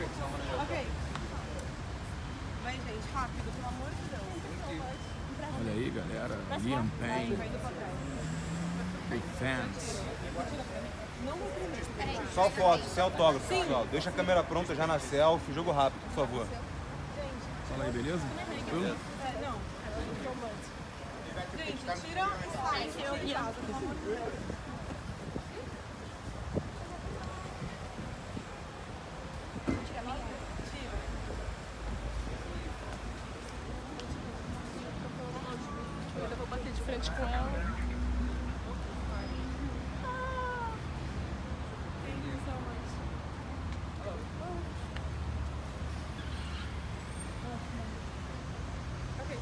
Ok. Vai, gente, rápido, pelo amor de Deus. Olha aí, galera. Liam Payne. Big fans. Só foto, sem autógrafo, pessoal. Deixa a câmera pronta já na selfie. Jogo rápido, por favor. Fala aí, beleza? Tranquilo? É, não. Gente, tira o slide eu casa, pelo amor de Deus. Eu vou bater de frente com ela. Thank you so much. Okay.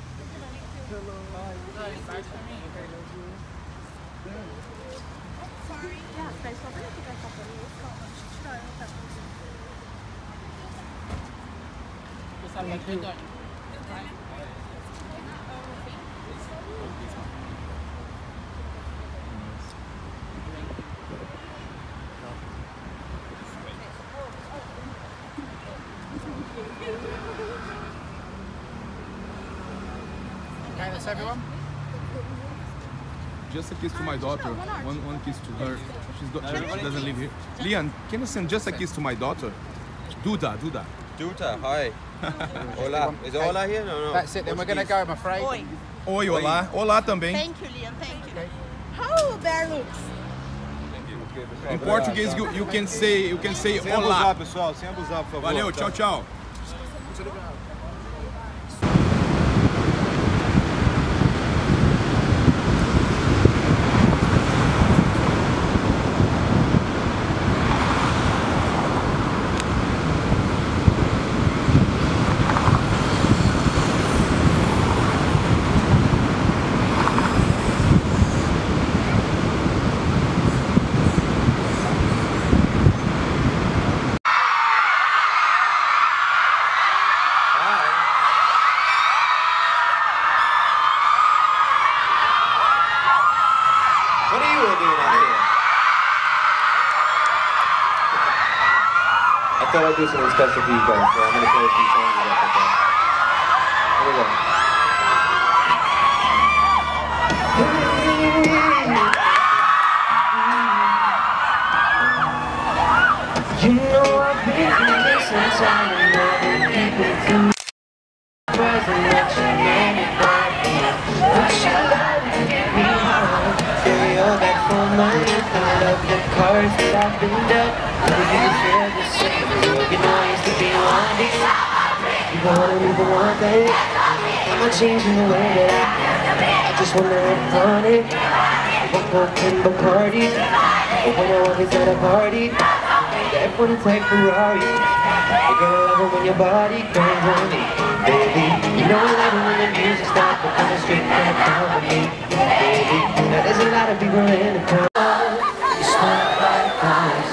Yeah, pede só pra ele ficar essa folha. Calma, deixa eu tirar ela, tá? Okay, that's everyone. Just a kiss to my daughter. One, one kiss to her. She's got, she, doesn't live here. Liam, can you send just a kiss to my daughter? Duda, Duda. Duta, hi. Hola. Is it hola here? No, no. That's it. Then we're gonna go. I'm afraid. Oi. Oi, olá. Olá também. Thank you, Liam. Thank you. How bear looks? Em português, you, you can say, you can say Sem olá. abusar, pessoal. Sem abusar, por favor. Valeu, tchau, tchau. Do something special for you guys, so I'm gonna play a few songs with that. Here we go. You know I've been through this since I remember people to present that you made it back love to get me home back for my Love the that I've been dealt wanna be the one day I'm not changing the way that I I just wanna have fun it Walk up in the party. But when I walk at a party. One type Ferrari. You're gonna love it when your body goes on me Baby, you know I love it when the music stops But coming straight the top of me Baby, now there's a lot of people in the crowd You smell like eyes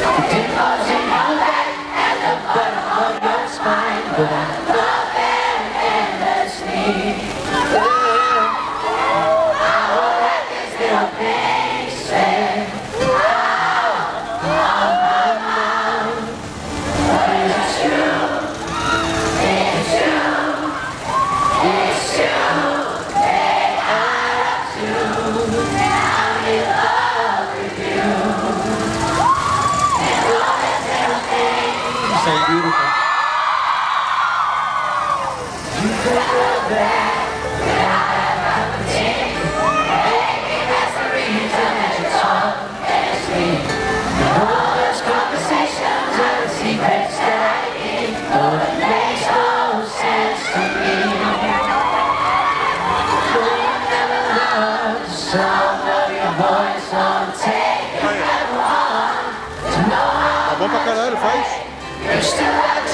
You did spine But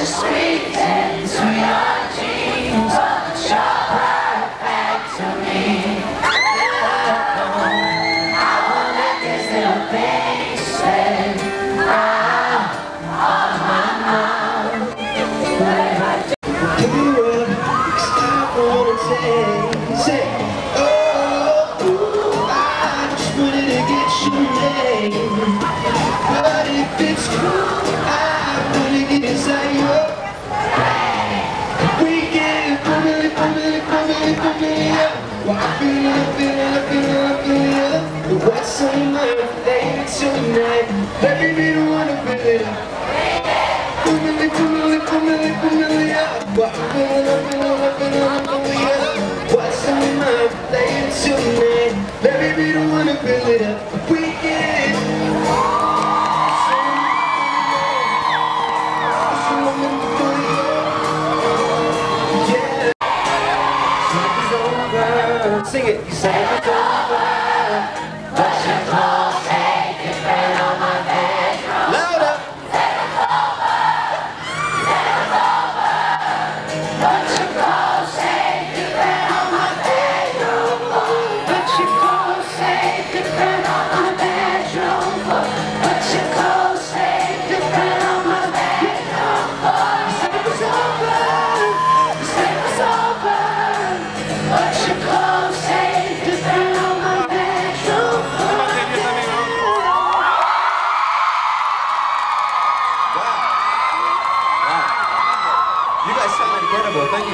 But if it's true, Well, I'm feeling, I'm feeling, I'm feeling, I'm feeling ya. What's on my plate tonight? Let me one to fill it. Familiar, familiar, familiar. Well, I'm feeling, I'm feeling, feeling, I'm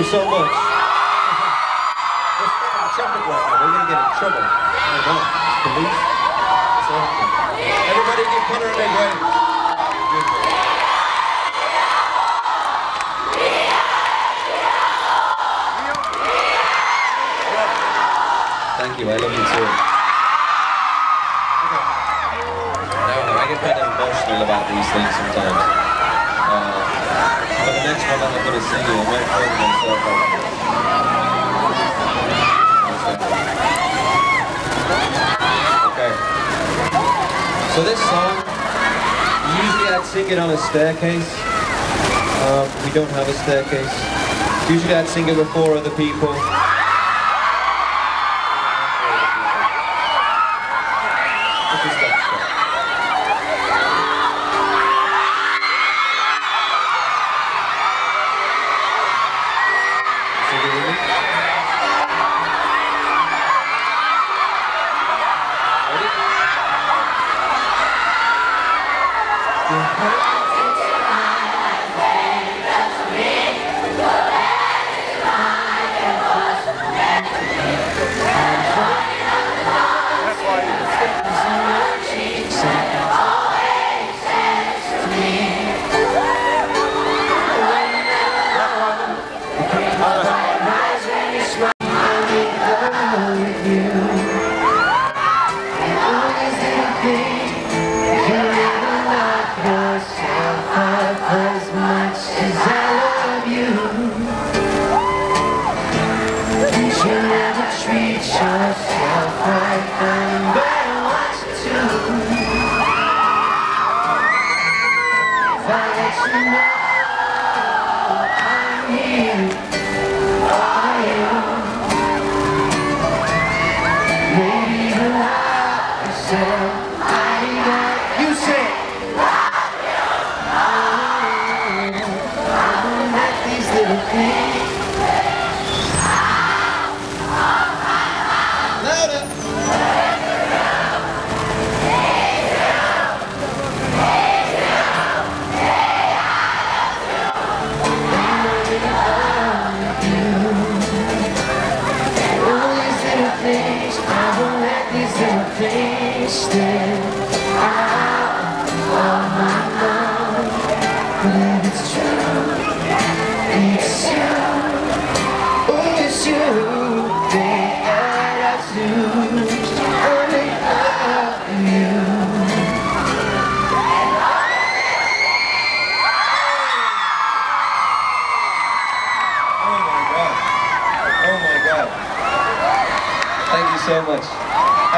so much. Traffic right now. We're gonna get in trouble. Police. Everybody give Connor a big. So this song, usually I'd sing it on a staircase. Um, we don't have a staircase. Usually I'd sing it with four other people. As treat yourself right. Better what you do. If I let you know I'm here you, maybe lie yourself. I you these little things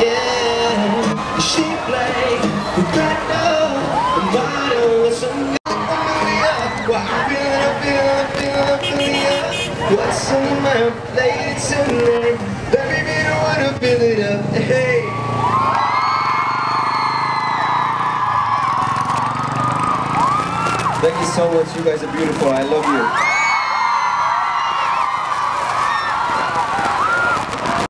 yeah. She played the battle, the bottle with some well, I feel, I feel, I feel, I feel ya. What's my plate tonight? It up. Hey. Thank you so much. You guys are beautiful. I love you.